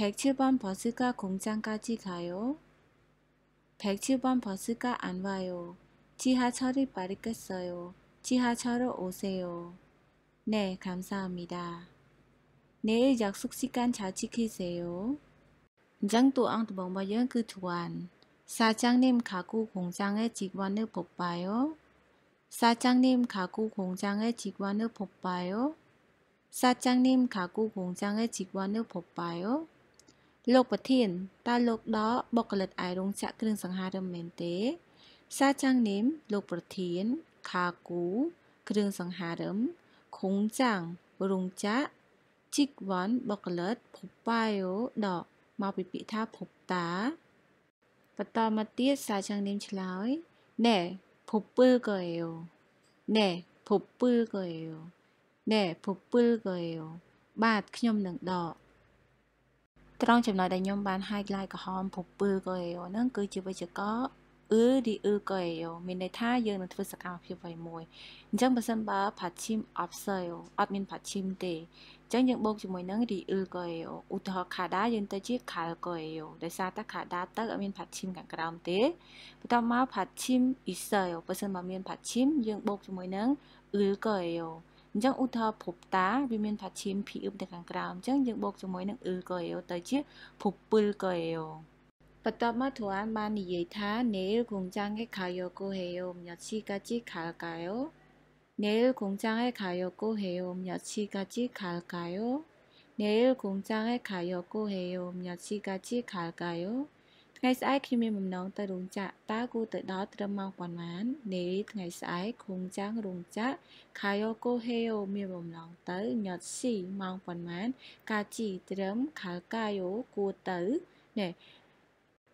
107번 버스가 공장까지 가요. 107번 버스가 안 와요. 지하철이 빠르겠어요. 지하철로 오세요. 네, 감사합니다. 내일 약속 시간 잘 지키세요. 장또 앙도봉바연 그 두안. 사장님 가구 공장의 직원을 뽑아요. 사장님 가구 공장의 직원을 뽑아요. 사장님 가구 공장의 직원을 뽑아요. លោកប្រធានតើលោកដកបុគ្គលិកឯរោងចក្រគ្រឿងសង្ហារិមមែនទេសាចាំងនេមលោកប្រធានខាគូគ្រឿងសង្ហារិមខុងចាំងរោងចក្រជីកវ៉ាន់បុគ្គលិកភពប៉ាយោដកមកពីពាក្យថាភពតាបន្តមកទៀតសាចាំងនេមឆ្លើយណែភពពើក៏អេយោណែភពពើក៏អេយោណែភពពើក៏អេយោបាទខ្ញុំនឹងដក ត្រង់ចំណុចដែលខ្ញុំបាន highlight ក្រហមពពើក៏ឯហ្នឹងគឺជាវិជ្ជករអឺឌីអឺក៏ឯមានន័យថាយើងនឹងធ្វើសកម្មភាពអ្វីមួយអញ្ចឹងបើសិនបើផាឈីម observe អត់មានផាឈីមទេអញ្ចឹងយើងបូកជាមួយនឹងឌីអឺក៏ឯឧទាហរណ៍ខាដាយើងទៅជាខាល់ក៏ឯដោយសារតែខាដាទៅអត់មានផាឈីមខាងក្រោមទេបន្ទាប់មកផាឈីម isel បើសិនបើមានផាឈីមយើងបូកជាមួយនឹងអឺក៏ឯ អញ្ចឹងឧទាហរណ៍ភពតាវាមានថាឈាមភីអ៊ឹបនៅខាងក្រោមអញ្ចឹងយើងបូកជាមួយនឹងអ៊ឺកូអេលទៅជាភពិលកូអេលបន្ទាប់មកធួអានបាននិយាយថានេលគងចាំងឯខាយោកូហេយោមយ៉ាឈីកាជីខាលកាយោនេលគងចាំងឯខាយោកូហេយោមយ៉ាឈីកាជីខាលកាយោនេលគងចាំងឯខាយោកូហេយោមយ៉ាឈីកាជីខាលកាយោ ថ្ងៃស្អែកខ្ញុំមានបំណងទៅរោងចក្រតើគួរទៅដល់ត្រឹមម៉ោងប៉ុន្មាននារីថ្ងៃស្អែកគង់ចាំងរោងចក្រខាយោកូហេអូមានបំណងទៅញ៉ាត់ស៊ីម៉ោងប៉ុន្មានកាជីត្រឹមខាកាយោគួរទៅណែ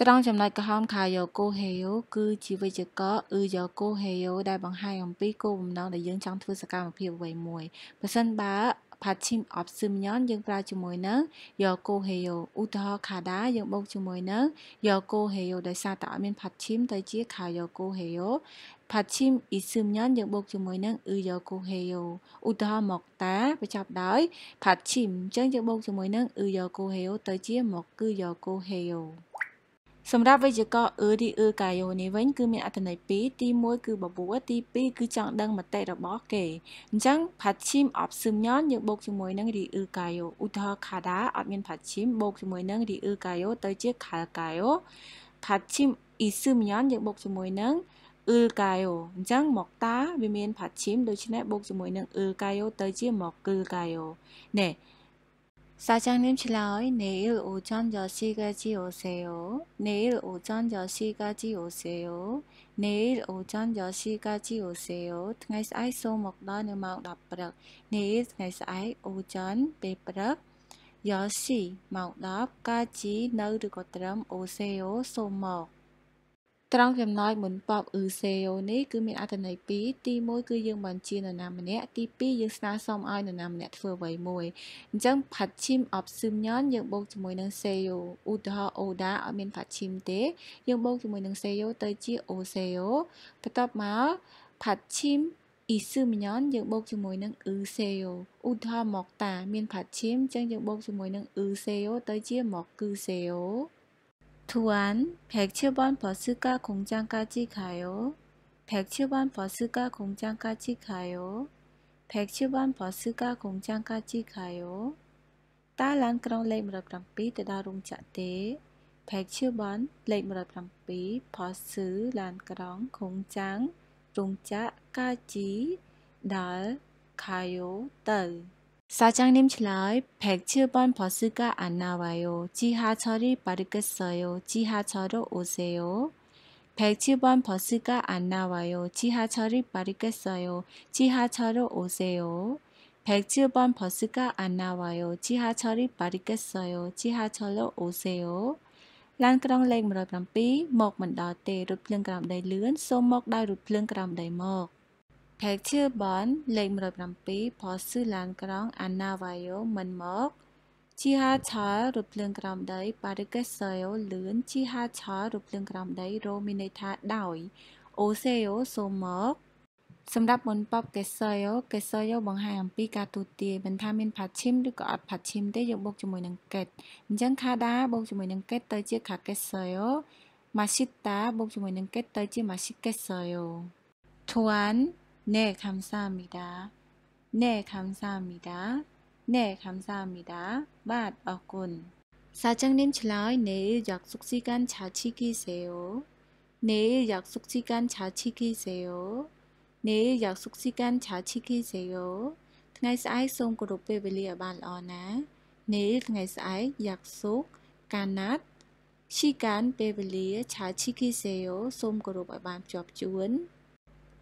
ត្រង់ចំណុចក្រហមខាយោកូហេយោគឺជាវិជ្ជកអ៊ឺយោកូហេយោដែលបង្ហាញអំពីគោលបំណងដែលយើងចង់ធ្វើសកម្មភាពអ្វីមួយបើសិនបើ ផាឈីមអបស៊ឹមញ៉នយើងប្រើជាមួយនឹងយកកូហេយោឧទាហរណ៍ខាដាយើងបូកជាមួយនឹងយកកូហេយោដោយសារតែអត់មានផាឈីមទៅជាខាយកកូហេយោផាឈីមអ៊ីស៊ឹមញ៉នយើងបូកជាមួយនឹងអ៊ឺយកកូហេយោឧទាហរណ៍មកតាបញ្ចប់ដោយផាឈីមអញ្ចឹងយើងបូកជាមួយនឹងអ៊ឺយកកូហេយោទៅជាមកគឺយកកូហេយោ សម្រាប់វេយ្យាករណ៍អឺឌីអឺកាយោនេះវិញគឺមានអត្ថន័យ2ទី1គឺបបួរទី2គឺចង់ដឹងមតិរបស់គេអញ្ចឹងផាត់ឈីមអបស៊ឹមញ៉នយើងបូកជាមួយនឹងរីអឺកាយោឧទាហរណ៍ខាដាអត់មានផាត់ឈីមបូកជាមួយនឹងរីអឺកាយោទៅជាខាល់កាយោផាត់ឈីមអ៊ីស៊ឹមញ៉នយើងបូកជាមួយនឹងអ៊ឺកាយោអញ្ចឹងមកតាវាមានផាត់ឈីមដូច្នេះបូកជាមួយនឹងអ៊ឺកាយោទៅជាមកគឺកាយោណែ 사장님 실라의 내일 오전 10시까지 오세요. 내일 오전 10시까지 오세요. 내일 오전 10시까지 오세요. ថ្ងៃស្អែកសូមមកដល់នៅម៉ោង10ព្រឹក 내일 ថ្ងៃស្អែក 오전 ពេលព្រឹក 10시 ម៉ោង10까지 នៅឬក៏ត្រឹម 오세요 សូមមក ត្រង់ចំណោយមុនប៉បអ៊ឺសេអូនេះគឺមានអត្ថន័យពីរទី1គឺយើងបញ្ជានរណាម្នាក់ទី2យើងស្នើសុំឲ្យនរណាម្នាក់ធ្វើអ្វីមួយអញ្ចឹងផាត់ឈីមអបស៊ឹមញ៉នយើងបូកជាមួយនឹងសេអូឧទាហរណ៍អូដាអត់មានផាត់ឈីមទេយើងបូកជាមួយនឹងសេអូទៅជាអូសេអូបន្ទាប់មកផាត់ឈីមអ៊ីស៊ឺមញ៉នយើងបូកជាមួយនឹងអ៊ឺសេអូឧទាហរណ៍មកតា មានផាត់ឈីមអញ្ចឹងយើងបូកជាមួយនឹងអ៊ឺសេអូទៅជាមកគឺសេអូ 또한 107번 버스가 공장까지 가요. 107번 버스가 공장까지 가요. 107번 버스가 공장까지 가요. 따란 그런 레이 물어봤비 뜨다롱 자대 107번 레이 물어봤비 버스 란 그런 공장 롱자까지 날 가요 뜰 사장님 슬라이 107번 버스가 안 나와요. 지하철이 빠르겠어요. 지하철로 오세요. 107번 버스가 안 나와요. 지하철이 빠르겠어요. 지하철로 오세요. 107번 버스가 안 나와요. 지하철이 빠르겠어요. 지하철로 오세요. ឡានក្រុងលេខ107មកមិនដល់ទេរថភ្លើងក្រោមដីលឿនសូមមកដោយរថភ្លើងក្រោមដីមក ផែកឈើបនលេខ107ផោស៊ឺឡានក្រុងអាណាវ៉ាយ៉ូមិនមកជីហាឆារថភ្លើងក្រោមដីបារិកេសយោលឿនជីហាឆារថភ្លើងក្រោមដីរោមានន័យថាដោយអូសេយ៉ូសូមមកសម្រាប់មុនប៉បកេសយោកេសយោបង្ហាញអំពីការទូទាយមិនថាមានផាឈីមឬក៏អត់ផាឈីមទេយើងបូកជាមួយនឹងកេតអញ្ចឹងខាដាបូកជាមួយនឹងកេតទៅជាខាកេសយោម៉ាស៊ីតាបូកជាមួយនឹងកេតទៅជាម៉ាស៊ីកេសយោធួន ណែ감사합니다네감사합니다 네, 감사합니다. 맛 어군. 사장님 슬라이 내일 약속 시간 잘 지키세요. 내일 약속 시간 잘 지키세요. 내일 약속 시간 잘 지키세요. ថ្ងៃស្អែកសូមគោរពពេលវេលាឲ្យបានល្អណា 내일 ថ្ងៃស្អែក 약속 កាណាត់시간ពេលវេលា 잘 지키세요 សូមគោរពឲ្យបានជាប់ជួន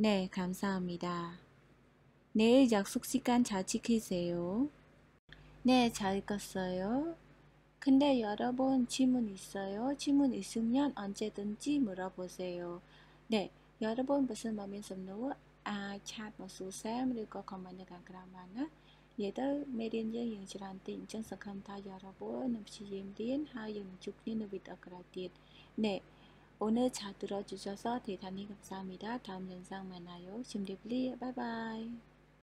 네, 감사합니다. 내일 약속 시간 잘 지키세요. 네, 잘 읽었어요. 근데 여러분 질문 있어요? 질문 있으면 언제든지 물어보세요. 네, 여러분 무슨 말인 섭누? 아, chat một số xem rồi có comment được càng mà vậy tới mê điên với những chuyện tình chân sự khăn thay giờ rồi bố nằm chỉ dìm điên hai dừng chụp như nơi bị tờ cà tiệt nè 오늘 잘 들어주셔서 대단히 감사합니다. 다음 영상 만나요. 심리블리 바이바이